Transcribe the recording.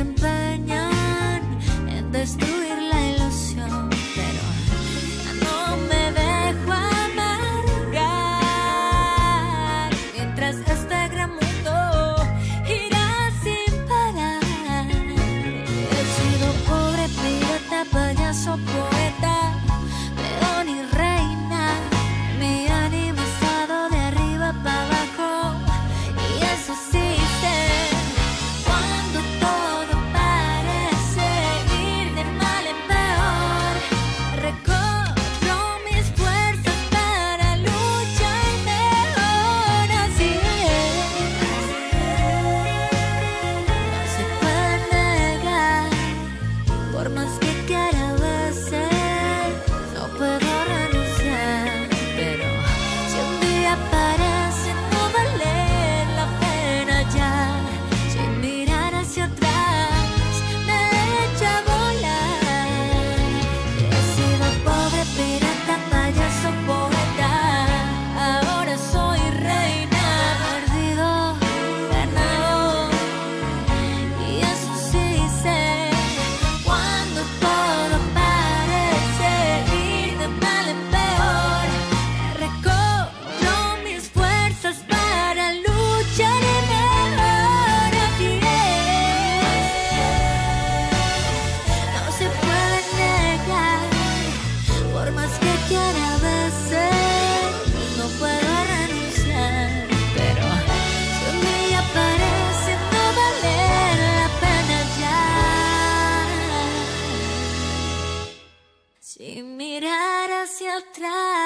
temprano. Sin mirar hacia atrás.